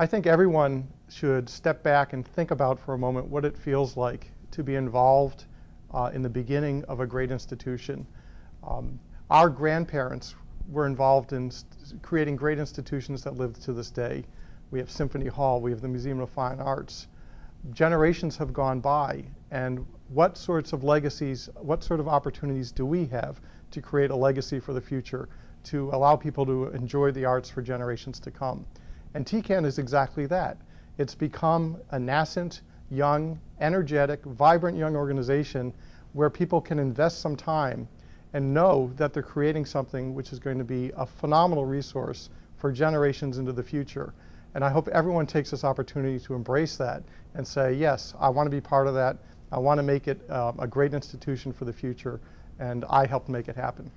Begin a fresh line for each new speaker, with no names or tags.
I think everyone should step back and think about for a moment what it feels like to be involved uh, in the beginning of a great institution. Um, our grandparents were involved in creating great institutions that live to this day. We have Symphony Hall, we have the Museum of Fine Arts. Generations have gone by, and what sorts of legacies, what sort of opportunities do we have to create a legacy for the future, to allow people to enjoy the arts for generations to come? And TCAN is exactly that. It's become a nascent, young, energetic, vibrant young organization where people can invest some time and know that they're creating something which is going to be a phenomenal resource for generations into the future. And I hope everyone takes this opportunity to embrace that and say, yes, I want to be part of that. I want to make it uh, a great institution for the future, and I helped make it happen.